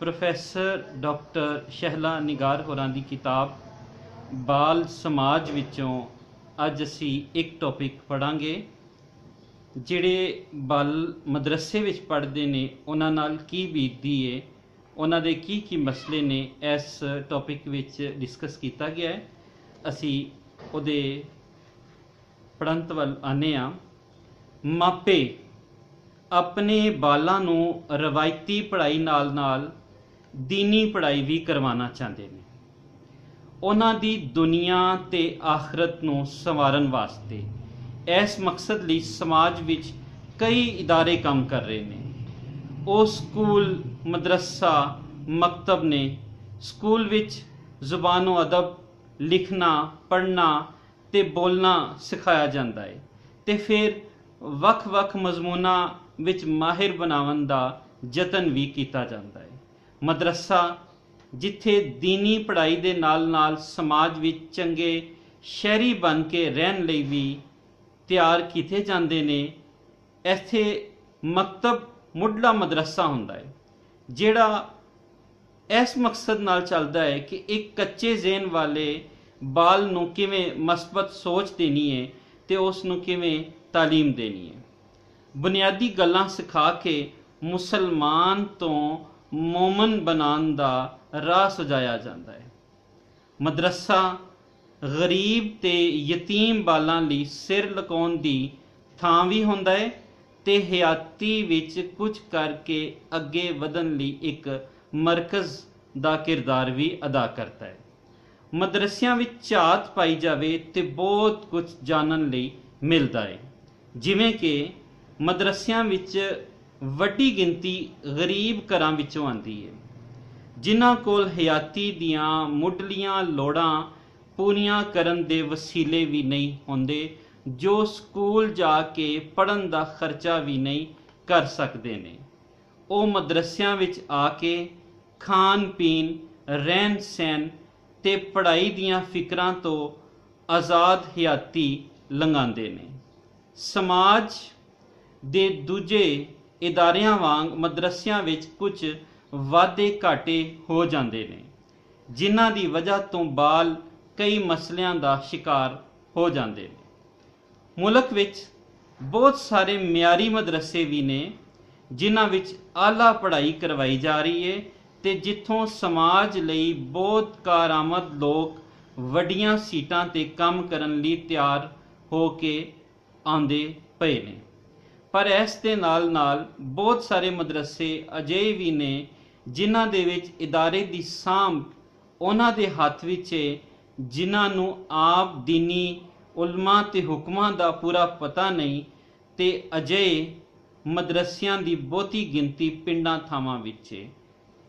Professor doctor ਸ਼ਹਿਲਾ ਨਿਗਾਰ ਹੋਰਾਂ ਦੀ ਕਿਤਾਬ, ਬਾਲ ਸਮਾਜ ਵਿੱਚੋਂ ਅੱਜ ਅਸੀਂ ਇੱਕ ਟੌਪਿਕ ਪੜਾਂਗੇ ਜਿਹੜੇ ਬਾਲ ਮਦਰਸੇ ਵਿੱਚ ਪੜ੍ਹਦੇ ਨੇ, ਉਹਨਾਂ ਨਾਲ ਕੀ ਬੀਤਦੀ ਏ, ਉਹਨਾਂ ਦੇ ਕੀ ਕੀ ਮਸਲੇ ਨੇ, ਇਸ ਟੌਪਿਕ ਵਿੱਚ ਡਿਸਕਸ ਕੀਤਾ ਗਿਆ ਹੈ। ਅਸੀਂ ਉਹਦੇ ਪੜੰਤ ਵੱਲ ਆਨੇ ਆ ਮਾਪੇ, ਆਪਣੇ ਬਾਲਾਂ ਨੂੰ ਰਵਾਇਤੀ ਪੜ੍ਹਾਈ ਨਾਲ-ਨਾਲ ਦੀਨੀ ਪੜ੍ਹਾਈ ਵੀ ਕਰਵਾਉਣਾ ਚਾਹੁੰਦੇ ਨੇ। ਉਹਨਾਂ ਦੀ ਦੁਨੀਆ ਤੇ ਆਖਰਤ ਨੂੰ ਸੰਵਾਰਨ ਵਾਸਤੇ ਇਸ ਮਕਸਦ ਲਈ ਸਮਾਜ ਵਿੱਚ ਕਈ ਇਦਾਰੇ ਕੰਮ ਕਰ ਰਹੇ ਨੇ। ਉਹ ਸਕੂਲ, ਮਦਰਸਾ, ਮਕਤਬ ਨੇ ਸਕੂਲ ਵਿੱਚ ਜ਼ੁਬਾਨੋ ਅਦਬ, ਲਿਖਣਾ, ਪੜ੍ਹਨਾ ਤੇ ਬੋਲਣਾ ਸਿਖਾਇਆ ਜਾਂਦਾ ਹੈ ਤੇ ਫਿਰ ਵੱਖ-ਵੱਖ ਮਜ਼ਮੂਨਾਂ ਵਿੱਚ ਮਾਹਿਰ ਬਣਾਉਣ ਦਾ ਯਤਨ ਵੀ ਕੀਤਾ ਜਾਂਦਾ ਹੈ ਮਦਰਸਾ, ਜਿੱਥੇ ਦੀਨੀ ਪੜ੍ਹਾਈ ਦੇ ਨਾਲ-ਨਾਲ ਸਮਾਜ ਵਿੱਚ ਚੰਗੇ ਸ਼ਹਿਰੀ ਬਣ ਕੇ ਰਹਿਣ ਲਈ ਵੀ ਤਿਆਰ ਕੀਤੇ ਜਾਂਦੇ ਨੇ, ਇੱਥੇ ਮਕਤਬ ਮੁੱਢਲਾ ਮਦਰਸਾ ਹੁੰਦਾ ਹੈ, ਜਿਹੜਾ ਇਸ ਮਕਸਦ ਨਾਲ ਚੱਲਦਾ ਹੈ ਕਿ ਇੱਕ ਕੱਚੇ ਜ਼ਿਹਨ ਵਾਲੇ ਬਾਲ ਨੂੰ ਕਿਵੇਂ ਮਸਬਤ ਸੋਚ ਦੇਣੀ ਹੈ ਤੇ ਉਸ ਨੂੰ ਕਿਵੇਂ ਤਾਲੀਮ ਦੇਣੀ ਹੈ। ਬੁਨਿਆਦੀ ਗੱਲਾਂ ਸਿਖਾ ਕੇ ਮੁਸਲਮਾਨ ਤੋਂ ਮੂਮਨ ਬਣਾਉਣ ਦਾ ਰਾਹ ਸੁਝਾਇਆ ਜਾਂਦਾ ਹੈ। ਮਦਰਸਾ ਗਰੀਬ ਤੇ ਯਤੀਮ ਬਾਲਾਂ ਲਈ ਸਿਰ ਲਕਾਉਣ ਦੀ ਥਾਂ ਵੀ ਹੁੰਦਾ ਹੈ ਤੇ ਹਯਾਤੀ ਵਿੱਚ ਕੁਝ ਕਰਕੇ ਅੱਗੇ ਵਧਣ ਲਈ ਇੱਕ ਮਰਕਜ਼ ਦਾ ਕਿਰਦਾਰ ਵੀ ਅਦਾ ਕਰਦਾ ਹੈ। ਮਦਰਸਿਆਂ ਵਿੱਚ ਝਾਤ ਪਾਈ ਜਾਵੇ ਤੇ ਬਹੁਤ ਕੁਝ ਜਾਣਨ ਲਈ ਮਿਲਦਾ ਹੈ। ਜਿਵੇਂ ਕਿ ਮਦਰਸਿਆਂ ਵਿੱਚ ਵੱਡੀ ਗਿਣਤੀ ਗਰੀਬ ਘਰਾਂ ਵਿੱਚੋਂ ਆਉਂਦੀ ਹੈ। ਜਿਨ੍ਹਾਂ ਕੋਲ ਹਯਾਤੀ ਦੀਆਂ ਮੁੱਢਲੀਆਂ ਲੋੜਾਂ ਪੂਰੀਆਂ ਕਰਨ ਦੇ ਵਸੀਲੇ ਵੀ ਨਹੀਂ ਹੁੰਦੇ, ਜੋ ਸਕੂਲ ਜਾ ਕੇ ਪੜਨ ਦਾ ਖਰਚਾ ਵੀ ਨਹੀਂ ਕਰ ਸਕਦੇ ਨੇ। ਉਹ ਮਦਰਸਿਆਂ ਵਿੱਚ ਆ ਕੇ ਖਾਣ ਪੀਣ, ਰਹਿਣ ਸਹਿਣ ਤੇ ਪੜ੍ਹਾਈ ਦੀਆਂ ਫਿਕਰਾਂ ਤੋਂ ਆਜ਼ਾਦ ਹਯਾਤੀ ਲੰਘਾਉਂਦੇ ਨੇ। ਸਮਾਜ ਦੇ ਦੂਜੇ ਇਦਾਰਿਆਂ ਵਾਂਗ ਮਦਰਸਿਆਂ ਵਿੱਚ ਕੁਝ ਵਾਧੇ ਘਾਟੇ ਹੋ ਜਾਂਦੇ ਨੇ, ਜਿਨ੍ਹਾਂ ਦੀ ਵਜ੍ਹਾ ਤੋਂ ਬਾਲ ਕਈ ਮਸਲਿਆਂ ਦਾ ਸ਼ਿਕਾਰ ਹੋ ਜਾਂਦੇ ਨੇ। ਮੁਲਕ ਵਿੱਚ ਬਹੁਤ ਸਾਰੇ ਮਿਆਰੀ ਮਦਰਸੇ ਵੀ ਨੇ, ਜਿਨ੍ਹਾਂ ਵਿੱਚ ਆਲਾ ਪੜ੍ਹਾਈ ਕਰਵਾਈ ਜਾ ਰਹੀ ਹੈ ਤੇ ਜਿੱਥੋਂ ਸਮਾਜ ਲਈ ਬਹੁਤ ਕਾਰਾਮਦ ਲੋਕ ਵੱਡੀਆਂ ਸੀਟਾਂ ਤੇ ਕੰਮ ਕਰਨ ਲਈ ਤਿਆਰ ਹੋ ਕੇ ਆਉਂਦੇ ਪਏ ਨੇ। ਪਰ ਇਸ ਦੇ ਨਾਲ ਨਾਲ ਬਹੁਤ ਸਾਰੇ ਮਦਰਸੇ ਅਜਿਹੇ ਵੀ ਨੇ ਜਿਨ੍ਹਾਂ ਦੇ ਵਿੱਚ ਇਦਾਰੇ ਦੀ ਸਾਂਭ ਉਹਨਾਂ ਦੇ ਹੱਥ ਵਿੱਚ ਹੈ ਜਿਨ੍ਹਾਂ ਨੂੰ ਆਪ ਦੀਨੀ ਉਲਮਾ ਤੇ ਹੁਕਮਾਂ ਦਾ ਪੂਰਾ ਪਤਾ ਨਹੀਂ ਤੇ ਅਜਿਹੇ ਮਦਰਸਿਆਂ ਦੀ ਬਹੁਤੀ ਗਿਣਤੀ ਪਿੰਡਾਂ ਥਾਵਾਂ ਵਿੱਚ ਹੈ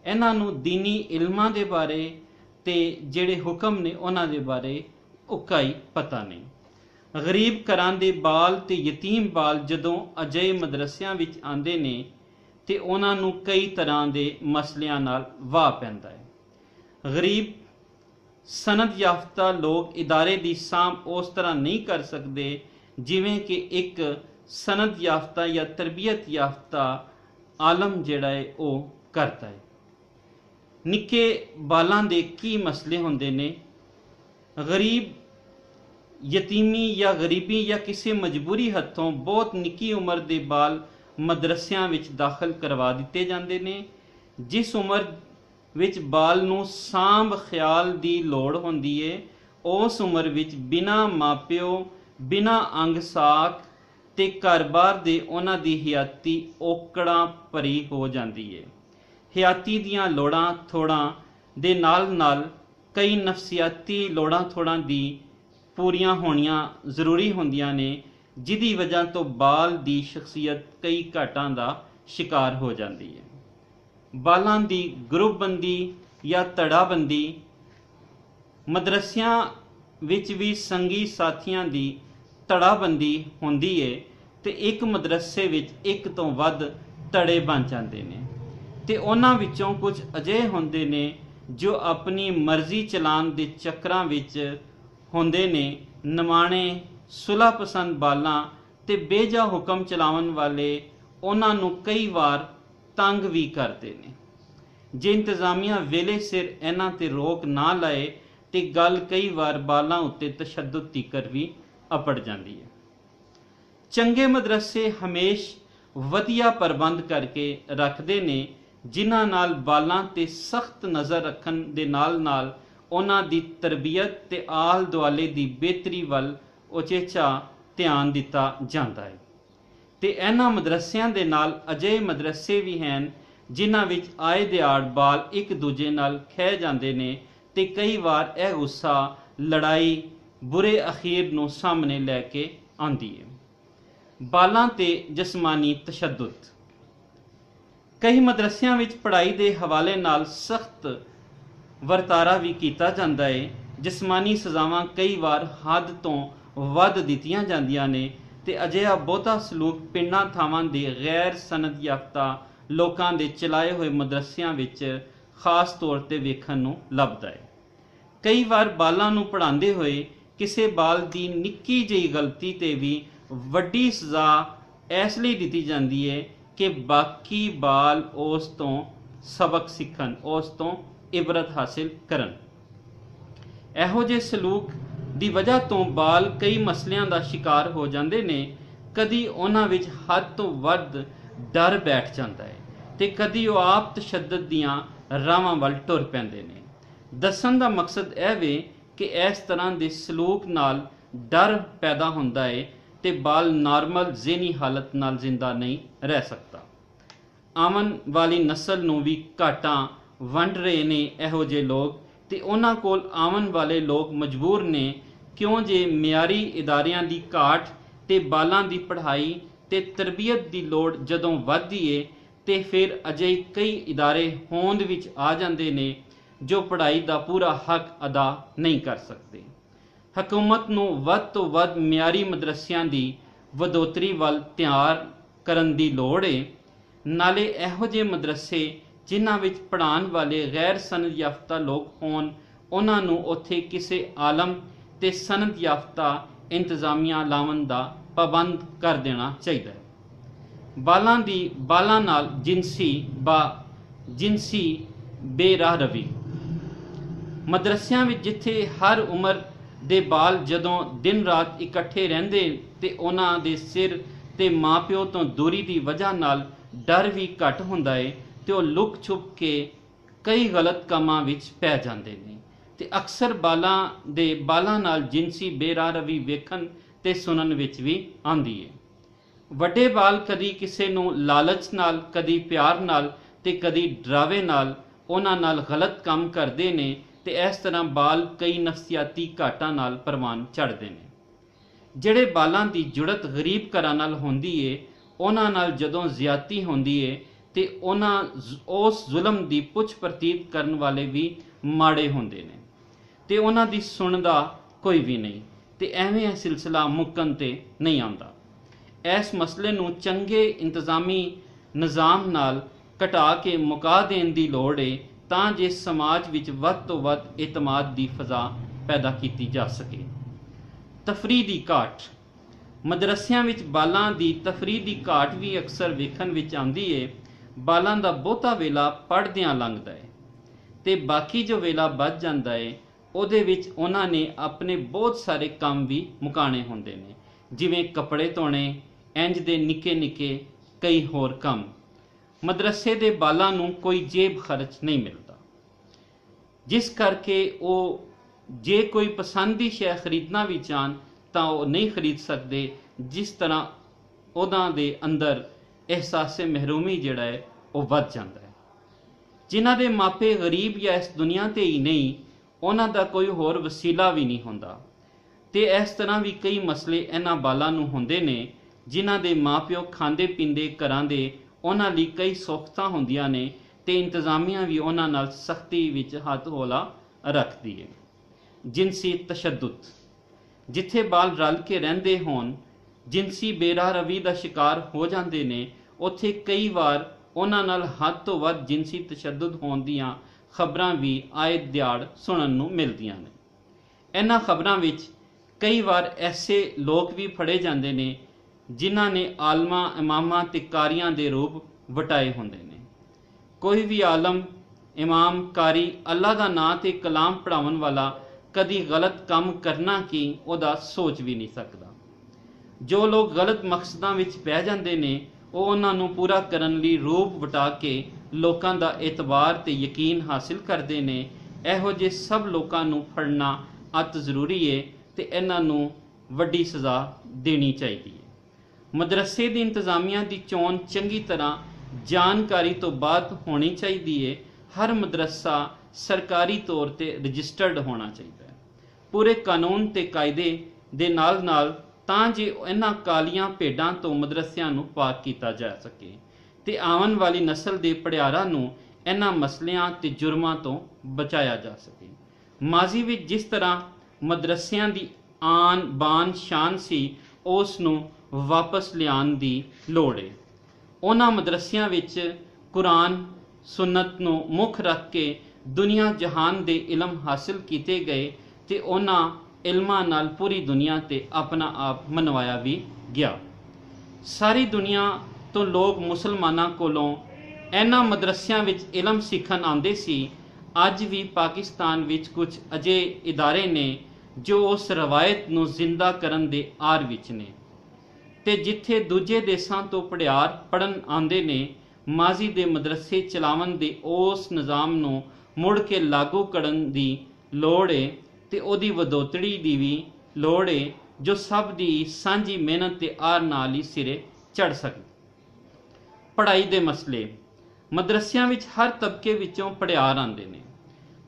ਇਹਨਾਂ ਨੂੰ ਦੀਨੀ ਇਲਮਾਂ ਦੇ ਬਾਰੇ ਤੇ ਜਿਹੜੇ ਹੁਕਮ ਨੇ ਉਹਨਾਂ ਦੇ ਬਾਰੇ ਉਕਾਈ ਪਤਾ ਨਹੀਂ। ਗਰੀਬ ਘਰਾਂ ਦੇ ਬਾਲ ਤੇ ਯਤੀਮ ਬਾਲ ਜਦੋਂ ਅਜਿਹੇ ਮਦਰਸਿਆਂ ਵਿੱਚ ਆਉਂਦੇ ਨੇ ਤੇ ਉਹਨਾਂ ਨੂੰ ਕਈ ਤਰ੍ਹਾਂ ਦੇ ਮਸਲਿਆਂ ਨਾਲ ਵਾਹ ਪੈਂਦਾ ਹੈ। ਗਰੀਬ ਸਨਦ ਯਾਫਤਾ ਲੋਕ ਇਦਾਰੇ ਦੀ ਸਾਂਭ ਉਸ ਤਰ੍ਹਾਂ ਨਹੀਂ ਕਰ ਸਕਦੇ ਜਿਵੇਂ ਕਿ ਇੱਕ ਸਨਦ ਯਾਫਤਾ ਜਾਂ ਤਰਬੀਅਤ ਯਾਫਤਾ ਆਲਮ ਜਿਹੜਾ ਹੈ ਉਹ ਕਰਦਾ ਹੈ। ਨਿੱਕੇ ਬਾਲਾਂ ਦੇ ਕੀ ਮਸਲੇ ਹੁੰਦੇ ਨੇ? ਗਰੀਬ ਯਤੀਮੀ ਜਾਂ ਗਰੀਬੀ ਜਾਂ ਕਿਸੇ ਮਜਬੂਰੀ ਹੱਥੋਂ ਬਹੁਤ ਨਿੱਕੀ ਉਮਰ ਦੇ ਬਾਲ ਮਦਰਸਿਆਂ ਵਿੱਚ ਦਾਖਲ ਕਰਵਾ ਦਿੱਤੇ ਜਾਂਦੇ ਨੇ। ਜਿਸ ਉਮਰ ਵਿੱਚ ਬਾਲ ਨੂੰ ਸਾਂਭ ਖਿਆਲ ਦੀ ਲੋੜ ਹੁੰਦੀ ਏ, ਉਸ ਉਮਰ ਵਿੱਚ ਬਿਨਾ ਮਾਪਿਓ, ਬਿਨਾ ਅੰਗ ਸਾਖ ਤੇ ਘਰ-ਬਾਰ ਦੇ ਉਹਨਾਂ ਦੀ ਹਿਆਤੀ ਔਕੜਾਂ ਭਰੀ ਹੋ ਜਾਂਦੀ ਏ। ਹਿਆਤੀ ਦੀਆਂ ਲੋੜਾਂ ਥੋੜਾਂ ਦੇ ਨਾਲ-ਨਾਲ ਕਈ ਨਫਸੀਆਤੀ ਲੋੜਾਂ ਥੋੜਾਂ ਦੀ ਪੂਰੀਆਂ ਹੋਣੀਆਂ ਜ਼ਰੂਰੀ ਹੁੰਦੀਆਂ ਨੇ ਜਿਹਦੀ ਵਜ੍ਹਾ ਤੋਂ ਬਾਲ ਦੀ ਸ਼ਖਸੀਅਤ ਕਈ ਘਾਟਾਂ ਦਾ ਸ਼ਿਕਾਰ ਹੋ ਜਾਂਦੀ ਹੈ। ਬਾਲਾਂ ਦੀ ਗਰੁੱਪਬੰਦੀ ਜਾਂ ਧੜਾਬੰਦੀ, ਮਦਰਸਿਆਂ ਵਿੱਚ ਵੀ ਸੰਗੀ ਸਾਥੀਆਂ ਦੀ ਧੜਾਬੰਦੀ ਹੁੰਦੀ ਏ ਤੇ ਇੱਕ ਮਦਰਸੇ ਵਿੱਚ ਇੱਕ ਤੋਂ ਵੱਧ ਧੜੇ ਬਣ ਜਾਂਦੇ ਨੇ ਤੇ ਉਹਨਾਂ ਵਿੱਚੋਂ ਕੁਝ ਅਜਿਹੇ ਹੁੰਦੇ ਨੇ ਜੋ ਆਪਣੀ ਮਰਜ਼ੀ ਚਲਾਉਣ ਦੇ ਚੱਕਰਾਂ ਵਿੱਚ ਹੁੰਦੇ ਨੇ, ਨਿਮਾਣੇ ਸੁਲਹ ਪਸੰਦ ਬਾਲਾਂ ਤੇ ਬੇਜਾ ਹੁਕਮ ਚਲਾਉਣ ਵਾਲੇ ਉਹਨਾਂ ਨੂੰ ਕਈ ਵਾਰ ਤੰਗ ਵੀ ਕਰਦੇ ਨੇ। ਜੇ ਇੰਤਜ਼ਾਮੀਆਂ ਵੇਲੇ ਸਿਰ ਇਹਨਾਂ ਤੇ ਰੋਕ ਨਾ ਲਾਏ ਤੇ ਗੱਲ ਕਈ ਵਾਰ ਬਾਲਾਂ ਉੱਤੇ ਤਸ਼ੱਦਦ ਤੀਕਰ ਵੀ ਅਪੜ ਜਾਂਦੀ ਹੈ। ਚੰਗੇ ਮਦਰਸੇ ਹਮੇਸ਼ ਵਧੀਆ ਪ੍ਰਬੰਧ ਕਰਕੇ ਰੱਖਦੇ ਨੇ, ਜਿਨ੍ਹਾਂ ਨਾਲ ਬਾਲਾਂ ਤੇ ਸਖਤ ਨਜ਼ਰ ਰੱਖਣ ਦੇ ਨਾਲ ਨਾਲ ਉਹਨਾਂ ਦੀ ਤਰਬੀਅਤ ਤੇ ਆਲ ਦੁਆਲੇ ਦੀ ਬਿਹਤਰੀ ਵੱਲ ਉਚੇਚਾ ਧਿਆਨ ਦਿੱਤਾ ਜਾਂਦਾ ਹੈ। ਤੇ ਇਹਨਾਂ ਮਦਰਸਿਆਂ ਦੇ ਨਾਲ ਅਜਿਹੇ ਮਦਰਸੇ ਵੀ ਹਨ ਜਿਨ੍ਹਾਂ ਵਿੱਚ ਆਏ ਦਿਹਾੜ ਬਾਲ ਇੱਕ ਦੂਜੇ ਨਾਲ ਖਹਿ ਜਾਂਦੇ ਨੇ ਤੇ ਕਈ ਵਾਰ ਇਹ ਗੁੱਸਾ ਲੜਾਈ, ਬੁਰੇ ਅਖੀਰ ਨੂੰ ਸਾਹਮਣੇ ਲੈ ਕੇ ਆਉਂਦੀ ਹੈ। ਬਾਲਾਂ ਤੇ ਜਿਸਮਾਨੀ ਤਸ਼ੱਦਦ। ਕਈ ਮਦਰਸਿਆਂ ਵਿੱਚ ਪੜ੍ਹਾਈ ਦੇ ਹਵਾਲੇ ਨਾਲ ਸਖਤ ਵਰਤਾਰਾ ਵੀ ਕੀਤਾ ਜਾਂਦਾ ਹੈ ਜਿਸਮਾਨੀ ਸਜ਼ਾਵਾਂ ਕਈ ਵਾਰ ਹੱਦ ਤੋਂ ਵੱਧ ਦਿੱਤੀਆਂ ਜਾਂਦੀਆਂ ਨੇ ਤੇ ਅਜਿਹਾ ਬਹੁਤਾ ਸਲੂਕ ਪਿੰਡਾਂ ਥਾਵਾਂ ਦੇ ਗੈਰ ਸਨਦ ਯਾਫਤਾ ਲੋਕਾਂ ਦੇ ਚਲਾਏ ਹੋਏ ਮਦਰਸਿਆਂ ਵਿੱਚ ਖਾਸ ਤੌਰ ਤੇ ਵੇਖਣ ਨੂੰ ਲੱਭਦਾ ਹੈ ਕਈ ਵਾਰ ਬਾਲਾਂ ਨੂੰ ਪੜ੍ਹਾਉਂਦੇ ਹੋਏ ਕਿਸੇ ਬਾਲ ਦੀ ਨਿੱਕੀ ਜਿਹੀ ਗਲਤੀ ਤੇ ਵੀ ਵੱਡੀ ਸਜ਼ਾ ਇਸ ਲਈ ਦਿੱਤੀ ਜਾਂਦੀ ਹੈ ਕਿ ਬਾਕੀ ਬਾਲ ਉਸ ਤੋਂ ਸਬਕ ਸਿੱਖਣ, ਉਸ ਤੋਂ ਇਬਰਤ ਹਾਸਿਲ ਕਰਨ। ਇਹੋ ਜਿਹੇ ਸਲੂਕ ਦੀ ਵਜ੍ਹਾ ਤੋਂ ਬਾਲ ਕਈ ਮਸਲਿਆਂ ਦਾ ਸ਼ਿਕਾਰ ਹੋ ਜਾਂਦੇ ਨੇ, ਕਦੀ ਉਹਨਾਂ ਵਿੱਚ ਹੱਦ ਤੋਂ ਵੱਧ ਡਰ ਬੈਠ ਜਾਂਦਾ ਹੈ ਤੇ ਕਦੀ ਉਹ ਆਪ ਤਸ਼ੱਦਦ ਦੀਆਂ ਰਾਵਾਂ ਵੱਲ ਟੁਰ ਪੈਂਦੇ ਨੇ। ਦੱਸਣ ਦਾ ਮਕਸਦ ਇਹ ਵੇ ਕਿ ਇਸ ਤਰ੍ਹਾਂ ਦੇ ਸਲੂਕ ਨਾਲ ਡਰ ਪੈਦਾ ਹੁੰਦਾ ਹੈ ਤੇ ਬਾਲ ਨਾਰਮਲ ਜ਼ਿਹਨੀ ਹਾਲਤ ਨਾਲ ਜ਼ਿੰਦਾ ਨਹੀਂ ਰਹਿ ਸਕਦਾ। ਆਮਨ ਵਾਲੀ ਨਸਲ ਨੂੰ ਵੀ ਘਾਟਾਂ ਵੰਡ ਰਹੇ ਨੇ ਇਹੋ ਜਿਹੇ ਲੋਕ ਤੇ ਉਹਨਾਂ ਕੋਲ ਆਉਣ ਵਾਲੇ ਲੋਕ ਮਜਬੂਰ ਨੇ। ਕਿਉਂ ਜੇ ਮਿਆਰੀ ਇਦਾਰਿਆਂ ਦੀ ਘਾਟ ਤੇ ਬਾਲਾਂ ਦੀ ਪੜ੍ਹਾਈ ਤੇ ਤਰਬੀਅਤ ਦੀ ਲੋੜ ਜਦੋਂ ਵੱਧਦੀ ਏ, ਤੇ ਫਿਰ ਅਜਿਹੇ ਕਈ ਇਦਾਰੇ ਹੋਂਦ ਵਿੱਚ ਆ ਜਾਂਦੇ ਨੇ ਜੋ ਪੜ੍ਹਾਈ ਦਾ ਪੂਰਾ ਹੱਕ ਅਦਾ ਨਹੀਂ ਕਰ ਸਕਦੇ। ਹਕੂਮਤ ਨੂੰ ਵੱਧ ਤੋਂ ਵੱਧ ਮਿਆਰੀ ਮਦਰਸਿਆਂ ਦੀ ਵਧੋਤਰੀ ਵੱਲ ਧਿਆਨ ਕਰਨ ਦੀ ਲੋੜ ਏ। ਨਾਲੇ ਇਹੋ ਜਿਹੇ ਮਦਰਸੇ ਜਿਨ੍ਹਾਂ ਵਿੱਚ ਪੜ੍ਹਾਉਣ ਵਾਲੇ ਗੈਰ ਸਨਦ ਯਾਫਤਾ ਲੋਕ ਹੋਣ, ਉਹਨਾਂ ਨੂੰ ਉੱਥੇ ਕਿਸੇ ਆਲਮ ਤੇ ਸਨਦ ਯਾਫਤਾ ਇੰਤਜ਼ਾਮੀਆਂ ਲਾਵਣ ਦਾ ਪਾਬੰਦ ਕਰ ਦੇਣਾ ਚਾਹੀਦਾ ਹੈ। ਬਾਲਾਂ ਦੀ, ਬਾਲਾਂ ਨਾਲ ਜਿੰਸੀ ਬਾ ਜਿੰਸੀ ਬੇਰਾਹ ਰਵੀ। ਮਦਰਸਿਆਂ ਵਿੱਚ ਜਿੱਥੇ ਹਰ ਉਮਰ ਦੇ ਬਾਲ ਜਦੋਂ ਦਿਨ ਰਾਤ ਇਕੱਠੇ ਰਹਿੰਦੇ ਤੇ ਉਹਨਾਂ ਦੇ ਸਿਰ ਤੇ ਮਾਪਿਓ ਤੋਂ ਦੂਰੀ ਦੀ ਵਜ੍ਹਾ ਨਾਲ ਡਰ ਵੀ ਘਟ ਹੁੰਦਾ ਏ ਤੇ ਉਹ ਲੁਕ ਛੁਪ ਕੇ ਕਈ ਗਲਤ ਕੰਮਾਂ ਵਿੱਚ ਪੈ ਜਾਂਦੇ ਨੇ। ਤੇ ਅਕਸਰ ਬਾਲਾਂ ਦੇ ਬਾਲਾਂ ਨਾਲ ਜਿੰਸੀ ਬੇਰਾਰਵੀ ਵੇਖਣ ਤੇ ਸੁਣਨ ਵਿੱਚ ਵੀ ਆਉਂਦੀ ਹੈ ਵੱਡੇ ਬਾਲ ਕਦੀ ਕਿਸੇ ਨੂੰ ਲਾਲਚ ਨਾਲ, ਕਦੀ ਪਿਆਰ ਨਾਲ ਤੇ ਕਦੀ ਡਰਾਵੇ ਨਾਲ ਉਹਨਾਂ ਨਾਲ ਗਲਤ ਕੰਮ ਕਰਦੇ ਨੇ ਤੇ ਇਸ ਤਰ੍ਹਾਂ ਬਾਲ ਕਈ ਨਫਸੀਆਤੀ ਘਾਟਾਂ ਨਾਲ ਪਰਵਾਨ ਚੜਦੇ ਨੇ। ਜਿਹੜੇ ਬਾਲਾਂ ਦੀ ਜੁੜਤ ਗਰੀਬ ਘਰਾਂ ਨਾਲ ਹੁੰਦੀ ਏ, ਉਹਨਾਂ ਨਾਲ ਜਦੋਂ ਜ਼ਿਆਤੀ ਹੁੰਦੀ ਏ ਤੇ ਉਹਨਾਂ ਉਸ ਜ਼ੁਲਮ ਦੀ ਪੁੱਛ ਪ੍ਰਤੀਤ ਕਰਨ ਵਾਲੇ ਵੀ ਮਾੜੇ ਹੁੰਦੇ ਨੇ। ਤੇ ਉਹਨਾਂ ਦੀ ਸੁਣਦਾ ਕੋਈ ਵੀ ਨਹੀਂ, ਤੇ ਐਵੇਂ ਇਹ ਸਿਲਸਿਲਾ ਮੁੱਕਣ ਤੇ ਨਹੀਂ ਆਉਂਦਾ। ਇਸ ਮਸਲੇ ਨੂੰ ਚੰਗੇ ਇੰਤਜ਼ਾਮੀ ਨਿਜ਼ਾਮ ਨਾਲ ਘਟਾ ਕੇ ਮੁਕਾ ਦੇਣ ਦੀ ਲੋੜ ਏ, ਤਾਂ ਜੇ ਸਮਾਜ ਵਿੱਚ ਵੱਧ ਤੋਂ ਵੱਧ ਇਤਮਾਦ ਦੀ ਫਜ਼ਾ ਪੈਦਾ ਕੀਤੀ ਜਾ ਸਕੇ। ਤਫਰੀਹ ਦੀ ਘਾਟ। ਮਦਰਸਿਆਂ ਵਿੱਚ ਬਾਲਾਂ ਦੀ ਤਫਰੀਹ ਦੀ ਘਾਟ ਵੀ ਅਕਸਰ ਵੇਖਣ ਵਿੱਚ ਆਉਂਦੀ ਏ ਬਾਲਾਂ ਦਾ ਬਹੁਤਾ ਵੇਲਾ ਪੜਦਿਆਂ ਲੰਘਦਾ ਹੈ ਤੇ ਬਾਕੀ ਜੋ ਵੇਲਾ ਬਚ ਜਾਂਦਾ ਹੈ ਉਹਦੇ ਵਿੱਚ ਉਹਨਾਂ ਨੇ ਆਪਣੇ ਬਹੁਤ ਸਾਰੇ ਕੰਮ ਵੀ ਮੁਕਾਣੇ ਹੁੰਦੇ ਨੇ। ਜਿਵੇਂ ਕੱਪੜੇ ਧੋਣੇ ਇੰਜ ਦੇ ਨਿੱਕੇ ਨਿੱਕੇ ਕਈ ਹੋਰ ਕੰਮ। ਮਦਰਸੇ ਦੇ ਬਾਲਾਂ ਨੂੰ ਕੋਈ ਜੇਬ ਖਰਚ ਨਹੀਂ ਮਿਲਦਾ। ਜਿਸ ਕਰਕੇ ਉਹ ਜੇ ਕੋਈ ਪਸੰਦੀ ਸ਼ੈ ਖਰੀਦਣਾ ਵੀ ਚਾਹਨ ਤਾਂ ਉਹ ਨਹੀਂ ਖਰੀਦ ਸਕਦੇ, ਜਿਸ ਤਰ੍ਹਾਂ ਉਹਨਾਂ ਦੇ ਅੰਦਰ ਅਹਿਸਾਸੇ ਮਹਿਰੂਮੀ ਜਿਹੜਾ ਹੈ, ਉਹ ਵੱਧ ਜਾਂਦਾ ਹੈ। ਜਿਨ੍ਹਾਂ ਦੇ ਮਾਪੇ ਗਰੀਬ ਜਾਂ ਇਸ ਦੁਨੀਆ ਤੇ ਹੀ ਨਹੀਂ, ਉਹਨਾਂ ਦਾ ਕੋਈ ਹੋਰ ਵਸੀਲਾ ਵੀ ਨਹੀਂ ਹੁੰਦਾ। ਤੇ ਇਸ ਤਰ੍ਹਾਂ ਵੀ ਕਈ ਮਸਲੇ ਇਹਨਾਂ ਬਾਲਾਂ ਨੂੰ ਹੁੰਦੇ ਨੇ, ਜਿਨ੍ਹਾਂ ਦੇ ਮਾਪਿਓ ਖਾਂਦੇ ਪੀਂਦੇ ਘਰਾਂ ਦੇ ਉਹਨਾਂ ਲਈ ਕਈ ਸੌਖਤਾਂ ਹੁੰਦੀਆਂ ਨੇ ਤੇ ਇੰਤਜ਼ਾਮੀਆਂ ਵੀ ਉਹਨਾਂ ਨਾਲ ਸਖਤੀ ਵਿੱਚ ਹੱਥ ਹੋਲਾ ਰੱਖਦੀ ਹੈ ਜਿਨਸੀ ਤਸ਼ੱਦਦ, ਜਿੱਥੇ ਬਾਲ ਰਲ ਕੇ ਰਹਿੰਦੇ ਹੋਣ ਜਿਨਸੀ ਬੇਰਾਰਵੀ ਦਾ ਸ਼ਿਕਾਰ ਹੋ ਜਾਂਦੇ ਨੇ, ਉੱਥੇ ਕਈ ਵਾਰ ਉਹਨਾਂ ਨਾਲ ਹੱਦ ਤੋਂ ਵੱਧ ਜਿਨਸੀ ਤਸ਼ੱਦਦ ਹੋਣ ਦੀਆਂ ਖਬਰਾਂ ਵੀ ਆਏ ਦਿਹਾੜ ਸੁਣਨ ਨੂੰ ਮਿਲਦੀਆਂ ਨੇ। ਇਹਨਾਂ ਖਬਰਾਂ ਵਿੱਚ ਕਈ ਵਾਰ ਐਸੇ ਲੋਕ ਵੀ ਫੜੇ ਜਾਂਦੇ ਨੇ, ਜਿਨ੍ਹਾਂ ਨੇ ਆਲਮਾ, ਇਮਾਮਾਂ ਤੇ ਕਾਰੀਆਂ ਦੇ ਰੂਪ ਵਟਾਏ ਹੁੰਦੇ ਨੇ। ਕੋਈ ਵੀ ਆਲਮ, ਇਮਾਮ, ਕਾਰੀ ਅੱਲਾ ਦਾ ਨਾਂ ਤੇ ਕਲਾਮ ਪੜਾਉਣ ਵਾਲਾ ਕਦੀ ਗਲਤ ਕੰਮ ਕਰਨਾ ਕੀ ਉਹਦਾ ਸੋਚ ਵੀ ਨਹੀਂ ਸਕਦਾ। ਜੋ ਲੋਕ ਗਲਤ ਮਕਸਦਾਂ ਵਿੱਚ ਪੈ ਜਾਂਦੇ ਨੇ, ਉਹ ਉਹਨਾਂ ਨੂੰ ਪੂਰਾ ਕਰਨ ਲਈ ਰੂਪ ਵਟਾ ਕੇ ਲੋਕਾਂ ਦਾ ਇਤਬਾਰ ਤੇ ਯਕੀਨ ਹਾਸਿਲ ਕਰਦੇ ਨੇ। ਇਹੋ ਜਿਹੇ ਸਭ ਲੋਕਾਂ ਨੂੰ ਫੜਨਾ ਅਤ ਜ਼ਰੂਰੀ ਏ ਤੇ ਇਹਨਾਂ ਨੂੰ ਵੱਡੀ ਸਜ਼ਾ ਦੇਣੀ ਚਾਹੀਦੀ ਹੈ ਮਦਰਸੇ ਦੀ ਇੰਤਜ਼ਾਮੀਆਂ ਦੀ ਚੋਣ ਚੰਗੀ ਤਰ੍ਹਾਂ ਜਾਣਕਾਰੀ ਤੋਂ ਬਾਅਦ ਹੋਣੀ ਚਾਹੀਦੀ ਹੈ ਹਰ ਮਦਰਸਾ ਸਰਕਾਰੀ ਤੌਰ ਤੇ ਰਜਿਸਟਰਡ ਹੋਣਾ ਚਾਹੀਦਾ ਹੈ ਪੂਰੇ ਕਾਨੂੰਨ ਤੇ ਕਾਇਦੇ ਦੇ ਨਾਲ ਨਾਲ ਤਾਂ ਜੇ ਇਹਨਾਂ ਕਾਲੀਆਂ ਭੇਡਾਂ ਤੋਂ ਮਦਰਸਿਆਂ ਨੂੰ ਪਾਕ ਕੀਤਾ ਜਾ ਸਕੇ ਤੇ ਆਉਣ ਵਾਲੀ ਨਸਲ ਦੇ ਪੜਿਆਰਾਂ ਨੂੰ ਇਹਨਾਂ ਮਸਲਿਆਂ ਤੇ ਜੁਰਮਾਂ ਤੋਂ ਬਚਾਇਆ ਜਾ ਸਕੇ। ਮਾਜ਼ੀ ਵਿੱਚ ਜਿਸ ਤਰ੍ਹਾਂ ਮਦਰਸਿਆਂ ਦੀ ਆਨ ਬਾਨ ਸ਼ਾਨ ਸੀ, ਉਸ ਨੂੰ ਵਾਪਸ ਲਿਆਉਣ ਦੀ ਲੋੜ ਹੈ ਉਹਨਾਂ ਮਦਰਸਿਆਂ ਵਿੱਚ ਕੁਰਾਨ ਸੁਨਨਤ ਨੂੰ ਮੁੱਖ ਰੱਖ ਕੇ ਦੁਨੀਆ ਜਹਾਨ ਦੇ ਇਲਮ ਹਾਸਲ ਕੀਤੇ ਗਏ ਤੇ ਉਹਨਾਂ ਇਲਮਾਂ ਨਾਲ ਪੂਰੀ ਦੁਨੀਆ ਤੇ ਆਪਣਾ ਆਪ ਮਨਵਾਇਆ ਵੀ ਗਿਆ। ਸਾਰੀ ਦੁਨੀਆ ਤੋਂ ਲੋਕ ਮੁਸਲਮਾਨਾਂ ਕੋਲੋਂ ਇਹਨਾਂ ਮਦਰਸਿਆਂ ਵਿੱਚ ਇਲਮ ਸਿੱਖਣ ਆਉਂਦੇ ਸੀ। ਅੱਜ ਵੀ ਪਾਕਿਸਤਾਨ ਵਿੱਚ ਕੁਝ ਅਜੇ ਇਦਾਰੇ ਨੇ ਜੋ ਉਸ ਰਵਾਇਤ ਨੂੰ ਜ਼ਿੰਦਾ ਕਰਨ ਦੇ ਆਰ ਵਿੱਚ ਨੇ। ਤੇ ਜਿੱਥੇ ਦੂਜੇ ਦੇਸ਼ਾਂ ਤੋਂ ਪੜਿਆਰ ਪੜਨ ਆਉਂਦੇ ਨੇ, ਮਾਜ਼ੀ ਦੇ ਮਦਰਸੇ ਚਲਾਵਣ ਦੇ ਉਸ ਨਿਜ਼ਾਮ ਨੂੰ ਮੁੜ ਕੇ ਲਾਗੂ ਕਰਨ ਦੀ ਲੋੜ ਏ। ਤੇ ਉਹਦੀ ਵਧੋਤੜੀ ਦੀ ਵੀ ਲੋੜ ਏ, ਜੋ ਸਭ ਦੀ ਸਾਂਝੀ ਮਿਹਨਤ ਤੇ ਆਰ ਨਾਲ ਹੀ ਸਿਰੇ ਚੜ ਸਕੇ। ਪੜ੍ਹਾਈ ਦੇ ਮਸਲੇ, ਮਦਰਸਿਆਂ ਵਿੱਚ ਹਰ ਤਬਕੇ ਵਿੱਚੋਂ ਪੜਿਆਰ ਆਉਂਦੇ ਨੇ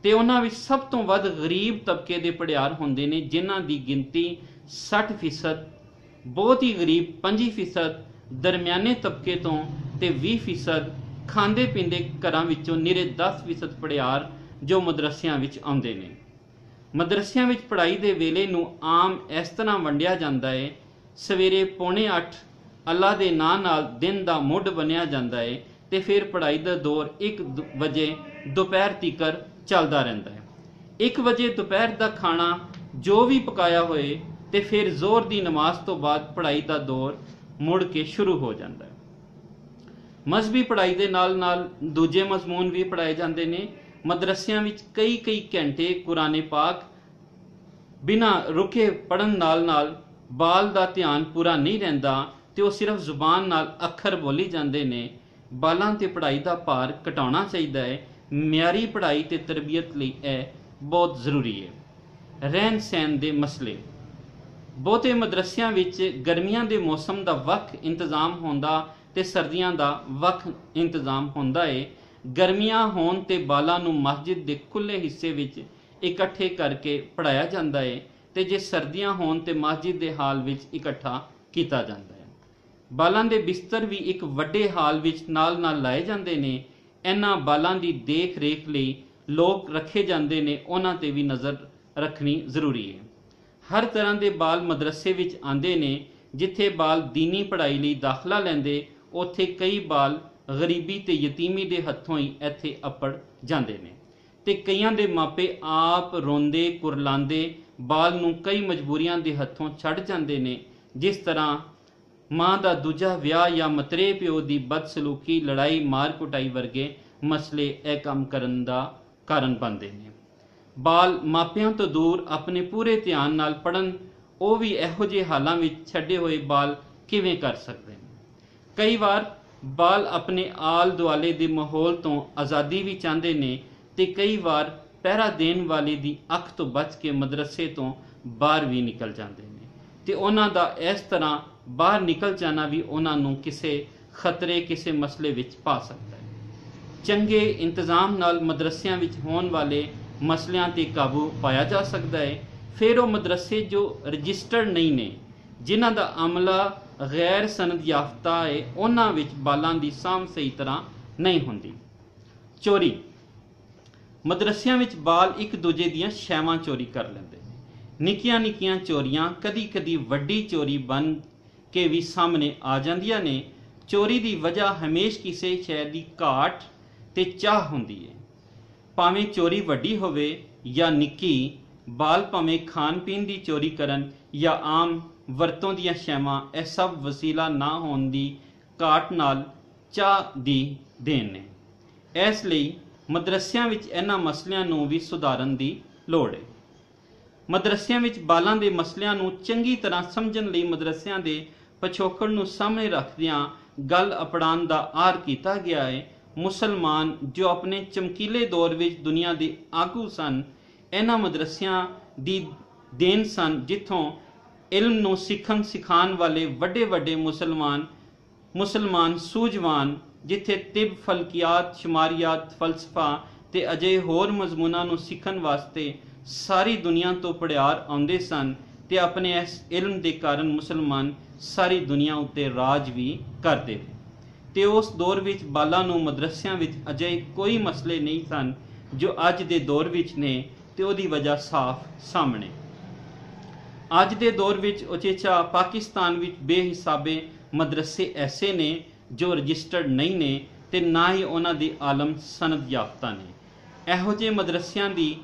ਤੇ ਉਹਨਾਂ ਵਿੱਚ ਸਭ ਤੋਂ ਵੱਧ ਗਰੀਬ ਤਬਕੇ ਦੇ ਪੜਿਆਰ ਹੁੰਦੇ ਨੇ, ਜਿਨ੍ਹਾਂ ਦੀ ਗਿਣਤੀ 60% ਬਹੁਤ ਹੀ ਗਰੀਬ 25% ਦਰਮਿਆਨੇ ਤਬਕੇ ਤੋਂ ਤੇ 20% ਖਾਂਦੇ ਪੀਂਦੇ ਘਰਾਂ ਵਿੱਚੋਂ ਨਿਰੇ 10% ਪੜਿਆਰ ਜੋ ਮਦਰਸਿਆਂ ਵਿੱਚ ਆਉਂਦੇ ਨੇ। ਮਦਰਸਿਆਂ ਵਿੱਚ ਪੜ੍ਹਾਈ ਦੇ ਵੇਲੇ ਨੂੰ ਆਮ ਇਸ ਤਰ੍ਹਾਂ ਵੰਡਿਆ ਜਾਂਦਾ ਹੈ ਸਵੇਰੇ ਪੌਣੇ 8 ਅੱਲਾ ਦੇ ਨਾਂ ਨਾਲ ਦਿਨ ਦਾ ਮੁੱਢ ਬਣਿਆ ਜਾਂਦਾ ਹੈ ਤੇ ਫਿਰ ਪੜ੍ਹਾਈ ਦਾ ਦੌਰ 1 ਵਜੇ ਦੁਪਹਿਰ ਤੀਕਰ ਚੱਲਦਾ ਰਹਿੰਦਾ ਹੈ 1 ਵਜੇ ਦੁਪਹਿਰ ਦਾ ਖਾਣਾ ਜੋ ਵੀ ਪਕਾਇਆ ਹੋਏ ਤੇ ਫਿਰ ਜ਼ੋਰ ਦੀ ਨਮਾਜ਼ ਤੋਂ ਬਾਅਦ ਪੜ੍ਹਾਈ ਦਾ ਦੌਰ ਮੁੜ ਕੇ ਸ਼ੁਰੂ ਹੋ ਜਾਂਦਾ ਹੈ ਮਜ਼ਬੀ ਪੜ੍ਹਾਈ ਦੇ ਨਾਲ ਨਾਲ ਦੂਜੇ ਮਜ਼ਮੂਨ ਵੀ ਪੜ੍ਹਾਏ ਜਾਂਦੇ ਨੇ। ਮਦਰਸਿਆਂ ਵਿੱਚ ਕਈ ਕਈ ਘੰਟੇ ਕੁਰਾਨੇ ਪਾਕ ਬਿਨਾ ਰੁਕੇ ਪੜਨ ਨਾਲ ਨਾਲ ਬਾਲ ਦਾ ਧਿਆਨ ਪੂਰਾ ਨਹੀਂ ਰਹਿੰਦਾ ਤੇ ਉਹ ਸਿਰਫ ਜ਼ੁਬਾਨ ਨਾਲ ਅੱਖਰ ਬੋਲੀ ਜਾਂਦੇ ਨੇ। ਬਾਲਾਂ ਤੇ ਪੜ੍ਹਾਈ ਦਾ ਭਾਰ ਘਟਾਉਣਾ ਚਾਹੀਦਾ ਹੈ। ਮਿਆਰੀ ਪੜ੍ਹਾਈ ਤੇ ਤਰਬੀਅਤ ਲਈ ਇਹ ਬਹੁਤ ਜ਼ਰੂਰੀ ਹੈ। ਰਹਿਣ ਸਹਿਣ ਦੇ ਮਸਲੇ। ਬਹੁਤੇ ਮਦਰਸਿਆਂ ਵਿੱਚ ਗਰਮੀਆਂ ਦੇ ਮੌਸਮ ਦਾ ਵੱਖ ਇੰਤਜ਼ਾਮ ਹੁੰਦਾ ਤੇ ਸਰਦੀਆਂ ਦਾ ਵੱਖ ਇੰਤਜ਼ਾਮ ਹੁੰਦਾ ਏ ਗਰਮੀਆਂ ਹੋਣ ਤੇ ਬਾਲਾਂ ਨੂੰ ਮਸਜਿਦ ਦੇ ਖੁੱਲੇ ਹਿੱਸੇ ਵਿੱਚ ਇਕੱਠੇ ਕਰਕੇ ਪੜਾਇਆ ਜਾਂਦਾ ਹੈ ਤੇ ਜੇ ਸਰਦੀਆਂ ਹੋਣ ਤੇ ਮਸਜਿਦ ਦੇ ਹਾਲ ਵਿੱਚ ਇਕੱਠਾ ਕੀਤਾ ਜਾਂਦਾ ਹੈ ਬਾਲਾਂ ਦੇ ਬਿਸਤਰ ਵੀ ਇੱਕ ਵੱਡੇ ਹਾਲ ਵਿੱਚ ਨਾਲ-ਨਾਲ ਲਾਏ ਜਾਂਦੇ ਨੇ। ਇਹਨਾਂ ਬਾਲਾਂ ਦੀ ਦੇਖ ਰੇਖ ਲਈ ਲੋਕ ਰੱਖੇ ਜਾਂਦੇ ਨੇ। ਉਹਨਾਂ ਤੇ ਵੀ ਨਜ਼ਰ ਰੱਖਣੀ ਜ਼ਰੂਰੀ ਹੈ ਹਰ ਤਰ੍ਹਾਂ ਦੇ ਬਾਲ ਮਦਰਸੇ ਵਿੱਚ ਆਉਂਦੇ ਨੇ। ਜਿੱਥੇ ਬਾਲ ਦੀਨੀ ਪੜ੍ਹਾਈ ਲਈ ਦਾਖਲਾ ਲੈਂਦੇ, ਉੱਥੇ ਕਈ ਬਾਲ ਗਰੀਬੀ ਤੇ ਯਤੀਮੀ ਦੇ ਹੱਥੋਂ ਹੀ ਇੱਥੇ ਅੱਪੜ ਜਾਂਦੇ ਨੇ। ਤੇ ਕਈਆਂ ਦੇ ਮਾਪੇ ਆਪ ਰੋਂਦੇ ਕੁਰਲਾਉਂਦੇ ਬਾਲ ਨੂੰ ਕਈ ਮਜਬੂਰੀਆਂ ਦੇ ਹੱਥੋਂ ਛੱਡ ਜਾਂਦੇ ਨੇ, ਜਿਸ ਤਰ੍ਹਾਂ ਮਾਂ ਦਾ ਦੂਜਾ ਵਿਆਹ ਜਾਂ ਮਤਰੇ ਪਿਓ ਦੀ ਬਦਸਲੂਕੀ, ਲੜਾਈ, ਮਾਰ ਕੁਟਾਈ ਵਰਗੇ ਮਸਲੇ ਇਹ ਕੰਮ ਕਰਨ ਦਾ ਕਾਰਨ ਬਣਦੇ ਨੇ। ਬਾਲ ਮਾਪਿਆਂ ਤੋਂ ਦੂਰ ਆਪਣੇ ਪੂਰੇ ਧਿਆਨ ਨਾਲ ਪੜਨ ਉਹ ਵੀ ਇਹੋ ਜਿਹੇ ਹਾਲਾਂ ਵਿੱਚ ਛੱਡੇ ਹੋਏ ਬਾਲ ਕਿਵੇਂ ਕਰ ਸਕਦੇ ਨੇ? ਕਈ ਵਾਰ ਬਾਲ ਆਪਣੇ ਆਲ ਦੁਆਲੇ ਦੇ ਮਾਹੌਲ ਤੋਂ ਆਜ਼ਾਦੀ ਵੀ ਚਾਹੁੰਦੇ ਨੇ ਤੇ ਕਈ ਵਾਰ ਪਹਿਰਾ ਦੇਣ ਵਾਲੇ ਦੀ ਅੱਖ ਤੋਂ ਬਚ ਕੇ ਮਦਰਸੇ ਤੋਂ ਬਾਹਰ ਵੀ ਨਿਕਲ ਜਾਂਦੇ ਨੇ। ਤੇ ਉਹਨਾਂ ਦਾ ਇਸ ਤਰ੍ਹਾਂ ਬਾਹਰ ਨਿਕਲ ਜਾਣਾ ਵੀ ਉਹਨਾਂ ਨੂੰ ਕਿਸੇ ਖਤਰੇ, ਕਿਸੇ ਮਸਲੇ ਵਿੱਚ ਪਾ ਸਕਦਾ ਹੈ। ਚੰਗੇ ਇੰਤਜ਼ਾਮ ਨਾਲ ਮਦਰਸਿਆਂ ਵਿੱਚ ਹੋਣ ਵਾਲੇ ਮਸਲਿਆਂ ਤੇ ਕਾਬੂ ਪਾਇਆ ਜਾ ਸਕਦਾ ਹੈ। ਫਿਰ ਉਹ ਮਦਰਸੇ ਜੋ ਰਜਿਸਟਰਡ ਨਹੀਂ ਨੇ, ਜਿਨ੍ਹਾਂ ਦਾ ਅਮਲਾ ਗੈਰ ਸਨਦ ਯਾਫਤਾ ਹੈ ਉਹਨਾਂ ਵਿੱਚ ਬਾਲਾਂ ਦੀ ਸਾਂਭ ਸਹੀ ਤਰ੍ਹਾਂ ਨਹੀਂ ਹੁੰਦੀ। ਚੋਰੀ। ਮਦਰਸਿਆਂ ਵਿੱਚ ਬਾਲ ਇੱਕ ਦੂਜੇ ਦੀਆਂ ਸ਼ੈਵਾਂ ਚੋਰੀ ਕਰ ਲੈਂਦੇ ਨਿੱਕੀਆਂ ਨਿੱਕੀਆਂ ਚੋਰੀਆਂ ਕਦੀ-ਕਦੀ ਵੱਡੀ ਚੋਰੀ ਬਣ ਕੇ ਵੀ ਸਾਹਮਣੇ ਆ ਜਾਂਦੀਆਂ ਨੇ। ਚੋਰੀ ਦੀ ਵਜ੍ਹਾ ਹਮੇਸ਼ ਕਿਸੇ ਸ਼ੈ ਦੀ ਘਾਟ ਤੇ ਚਾਹ ਹੁੰਦੀ ਹੈ ਭਾਵੇਂ ਚੋਰੀ ਵੱਡੀ ਹੋਵੇ ਜਾਂ ਨਿੱਕੀ, ਬਾਲ ਭਾਵੇਂ ਖਾਣ ਪੀਣ ਦੀ ਚੋਰੀ ਕਰਨ ਜਾਂ ਆਮ ਵਰਤੋਂ ਦੀਆਂ ਸ਼ੈਵਾਂ ਇਹ ਸਭ ਵਸੀਲਾ ਨਾ ਹੋਣ ਦੀ ਘਾਟ ਨਾਲ ਚਾਹ ਦੀ ਦੇਣ ਨੇ। ਇਸ ਲਈ ਮਦਰਸਿਆਂ ਵਿੱਚ ਇਹਨਾਂ ਮਸਲਿਆਂ ਨੂੰ ਵੀ ਸੁਧਾਰਨ ਦੀ ਲੋੜ ਹੈ ਮਦਰਸਿਆਂ ਵਿੱਚ ਬਾਲਾਂ ਦੇ ਮਸਲਿਆਂ ਨੂੰ ਚੰਗੀ ਤਰ੍ਹਾਂ ਸਮਝਣ ਲਈ ਮਦਰਸਿਆਂ ਦੇ ਪਛੋਕੜ ਨੂੰ ਸਾਹਮਣੇ ਰੱਖਦਿਆਂ ਗੱਲ ਅਪੜਾਉਣ ਦਾ ਆਰ ਕੀਤਾ ਗਿਆ ਹੈ ਮੁਸਲਮਾਨ ਜੋ ਆਪਣੇ ਚਮਕੀਲੇ ਦੌਰ ਵਿੱਚ ਦੁਨੀਆ ਦੇ ਆਗੂ ਸਨ, ਇਹਨਾਂ ਮਦਰਸਿਆਂ ਦੀ ਦੇਣ ਸਨ, ਜਿੱਥੋਂ ਇਲਮ ਨੂੰ ਸਿੱਖਣ ਸਿਖਾਉਣ ਵਾਲੇ ਵੱਡੇ ਵੱਡੇ ਮੁਸਲਮਾਨ ਮੁਸਲਮਾਨ ਸੂਝਵਾਨ, ਜਿੱਥੇ ਤਿਬ, ਫਲਕੀਆਤ, ਸ਼ਮਾਰੀਆਤ, ਫਲਸਫਾ ਤੇ ਅਜੇ ਹੋਰ ਮਜ਼ਮੂਨਾਂ ਨੂੰ ਸਿੱਖਣ ਵਾਸਤੇ ਸਾਰੀ ਦੁਨੀਆ ਤੋਂ ਪੜਿਆਰ ਆਉਂਦੇ ਸਨ ਤੇ ਆਪਣੇ ਇਸ ਇਲਮ ਦੇ ਕਾਰਨ ਮੁਸਲਮਾਨ ਸਾਰੀ ਦੁਨੀਆ ਉੱਤੇ ਰਾਜ ਵੀ ਕਰਦੇ ਰਹੇ। ਤੇ ਉਸ ਦੌਰ ਵਿੱਚ ਬਾਲਾਂ ਨੂੰ ਮਦਰਸਿਆਂ ਵਿੱਚ ਅਜੇ ਕੋਈ ਮਸਲੇ ਨਹੀਂ ਸਨ ਜੋ ਅੱਜ ਦੇ ਦੌਰ ਵਿੱਚ ਨੇ ਤੇ ਉਹਦੀ ਵਜ੍ਹਾ ਸਾਫ਼ ਸਾਹਮਣੇ। ਅੱਜ ਦੇ ਦੌਰ ਵਿੱਚ ਉਚੇਚਾ ਪਾਕਿਸਤਾਨ ਵਿੱਚ ਬੇਹਿਸਾਬੇ ਮਦਰਸੇ ਐਸੇ ਨੇ ਜੋ ਰਜਿਸਟਰਡ ਨਹੀਂ ਨੇ ਤੇ ਨਾ ਹੀ ਉਹਨਾਂ ਦੀ ਆਲਮ ਸਨਦ ਯਾਫਤਾ ਨੇ। ਇਹੋ ਜਿਹੇ ਮਦਰਸਿਆਂ ਦੀ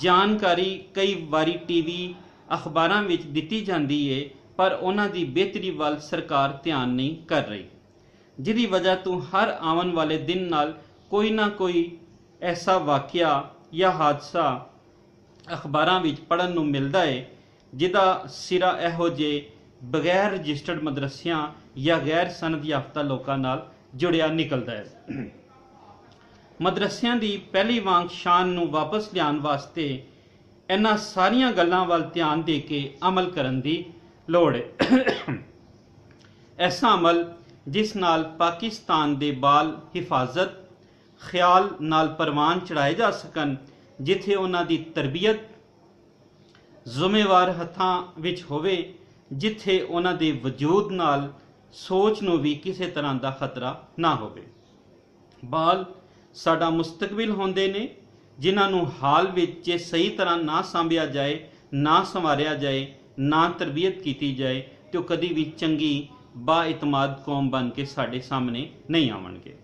ਜਾਣਕਾਰੀ ਕਈ ਵਾਰੀ ਟੀਵੀ ਅਖਬਾਰਾਂ ਵਿੱਚ ਦਿੱਤੀ ਜਾਂਦੀ ਏ, ਪਰ ਉਹਨਾਂ ਦੀ ਬਿਹਤਰੀ ਵੱਲ ਸਰਕਾਰ ਧਿਆਨ ਨਹੀਂ ਕਰ ਰਹੀ। ਜਿਹਦੀ ਵਜ੍ਹਾ ਤੋਂ ਹਰ ਆਉਣ ਵਾਲੇ ਦਿਨ ਨਾਲ ਕੋਈ ਨਾ ਕੋਈ ਐਸਾ ਵਾਕਿਆ ਜਾਂ ਹਾਦਸਾ ਅਖਬਾਰਾਂ ਵਿੱਚ ਪੜਨ ਨੂੰ ਮਿਲਦਾ ਏ ਜਿਹਦਾ ਸਿਰਾ ਇਹੋ ਜਿਹੇ ਬਗੈਰ ਰਜਿਸਟਰਡ ਮਦਰਸਿਆਂ ਜਾਂ ਗੈਰ ਸਨਦ ਯਾਫਤਾ ਲੋਕਾਂ ਨਾਲ ਜੁੜਿਆ ਨਿਕਲਦਾ ਹੈ। ਮਦਰਸਿਆਂ ਦੀ ਪਹਿਲੀ ਵਾਂਗ ਸ਼ਾਨ ਨੂੰ ਵਾਪਸ ਲਿਆਉਣ ਵਾਸਤੇ ਇਹਨਾਂ ਸਾਰੀਆਂ ਗੱਲਾਂ ਵੱਲ ਧਿਆਨ ਦੇ ਕੇ ਅਮਲ ਕਰਨ ਦੀ ਲੋੜ ਹੈ। ਐਸਾ ਅਮਲ ਜਿਸ ਨਾਲ ਪਾਕਿਸਤਾਨ ਦੇ ਬਾਲ ਹਿਫਾਜ਼ਤ, ਖਿਆਲ ਨਾਲ ਪਰਵਾਨ ਚੜਾਏ ਜਾ ਸਕਣ, ਜਿੱਥੇ ਉਹਨਾਂ ਦੀ ਤਰਬੀਅਤ ਜ਼ਿੰਮੇਵਾਰ ਹੱਥਾਂ ਵਿੱਚ ਹੋਵੇ, ਜਿੱਥੇ ਉਹਨਾਂ ਦੇ ਵਜੂਦ ਨਾਲ ਸੋਚ ਨੂੰ ਵੀ ਕਿਸੇ ਤਰ੍ਹਾਂ ਦਾ ਖਤਰਾ ਨਾ ਹੋਵੇ। ਬਾਲ ਸਾਡਾ ਮੁਸਤਕਬਲ ਹੁੰਦੇ ਨੇ, ਜਿਨ੍ਹਾਂ ਨੂੰ ਹਾਲ ਵਿੱਚ ਜੇ ਸਹੀ ਤਰ੍ਹਾਂ ਨਾ ਸੰਭਿਆ ਜਾਏ, ਨਾ ਸੰਵਾਰਿਆ ਜਾਏ, ਨਾ ਤਰਬੀਅਤ ਕੀਤੀ ਜਾਏ, ਤੇ ਉਹ ਕਦੀ ਵੀ ਚੰਗੀ ਬਾਇਤਮਾਦ ਕੌਮ ਬਣ ਕੇ ਸਾਡੇ ਸਾਹਮਣੇ ਨਹੀਂ ਆਉਣਗੇ।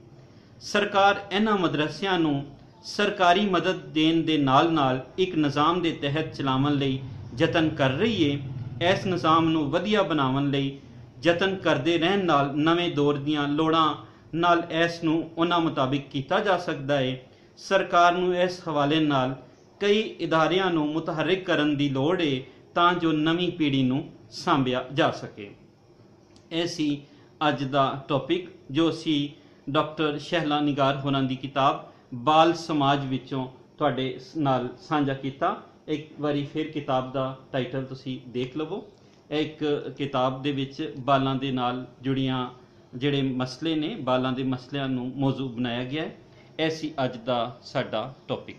ਸਰਕਾਰ ਇਹਨਾਂ ਮਦਰਸਿਆਂ ਨੂੰ ਸਰਕਾਰੀ ਮਦਦ ਦੇਣ ਦੇ ਨਾਲ-ਨਾਲ ਇੱਕ ਨਿਜ਼ਾਮ ਦੇ ਤਹਿਤ ਚਲਾਉਣ ਲਈ ਯਤਨ ਕਰ ਰਹੀ ਹੈ ਇਸ ਨਿਜ਼ਾਮ ਨੂੰ ਵਧੀਆ ਬਣਾਉਣ ਲਈ ਯਤਨ ਕਰਦੇ ਰਹਿਣ ਨਾਲ ਨਵੇਂ ਦੌਰ ਦੀਆਂ ਲੋੜਾਂ ਨਾਲ ਇਸ ਨੂੰ ਉਹਨਾਂ ਮੁਤਾਬਿਕ ਕੀਤਾ ਜਾ ਸਕਦਾ ਹੈ ਸਰਕਾਰ ਨੂੰ ਇਸ ਹਵਾਲੇ ਨਾਲ ਕਈ ਇਦਾਰਿਆਂ ਨੂੰ ਮੁਤਹਰਕ ਕਰਨ ਦੀ ਲੋੜ ਏ ਤਾਂ ਜੋ ਨਵੀਂ ਪੀੜ੍ਹੀ ਨੂੰ ਸਾਂਭਿਆ ਜਾ ਸਕੇ। ਇਹ ਸੀ ਅੱਜ ਦਾ ਟੌਪਿਕ ਜੋ ਸੀ ਡਾਕਟਰ ਸ਼ਹਿਲਾ ਨਿਗਾਰ ਹੋਰਾਂ ਦੀ ਕਿਤਾਬ, ਬਾਲ ਸਮਾਜ ਵਿੱਚੋਂ ਤੁਹਾਡੇ ਨਾਲ ਸਾਂਝਾ ਕੀਤਾ। ਇੱਕ ਵਾਰੀ ਫਿਰ ਕਿਤਾਬ ਦਾ ਟਾਈਟਲ ਤੁਸੀਂ ਦੇਖ ਲਵੋ। ਇੱਕ ਕਿਤਾਬ ਦੇ ਵਿੱਚ ਬਾਲਾਂ ਦੇ ਨਾਲ ਜੁੜੀਆਂ ਜਿਹੜੇ ਮਸਲੇ ਨੇ, ਬਾਲਾਂ ਦੇ ਮਸਲਿਆਂ ਨੂੰ ਮੌਜੂ ਬਣਾਇਆ ਗਿਆ ਹੈ। ਇਹ ਸੀ ਅੱਜ ਦਾ ਸਾਡਾ ਟੌਪਿਕ